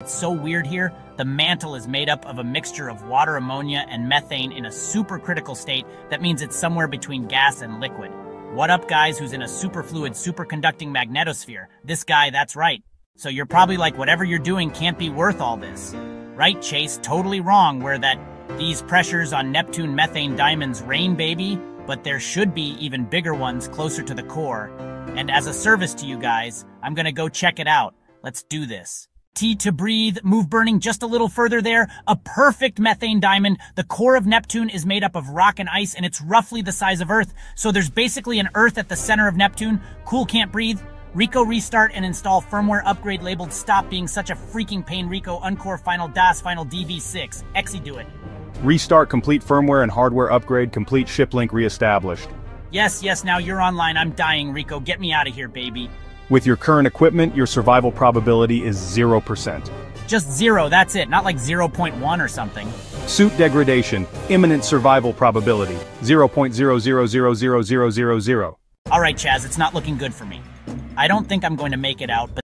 It's so weird here. The mantle is made up of a mixture of water, ammonia, and methane in a supercritical state. That means it's somewhere between gas and liquid. What up, guys, who's in a superfluid, superconducting magnetosphere? This guy, that's right. So you're probably like, whatever you're doing can't be worth all this. Right, Chase? Totally wrong, where that these pressures on Neptune methane diamonds rain, baby, but there should be even bigger ones closer to the core. And as a service to you guys, I'm gonna go check it out. Let's do this. T to breathe, move burning just a little further there. A perfect methane diamond. The core of Neptune is made up of rock and ice and it's roughly the size of Earth. So there's basically an Earth at the center of Neptune. Cool can't breathe. Rico restart and install firmware upgrade labeled stop being such a freaking pain Rico uncore final DAS final DV6. Exy do it. Restart complete firmware and hardware upgrade complete ship link reestablished. Yes, yes, now you're online. I'm dying, Rico. Get me out of here, baby. With your current equipment, your survival probability is 0%. Just zero, that's it, not like 0.1 or something. Suit degradation, imminent survival probability, 0.00000000. Alright, Chaz, it's not looking good for me. I don't think I'm going to make it out, but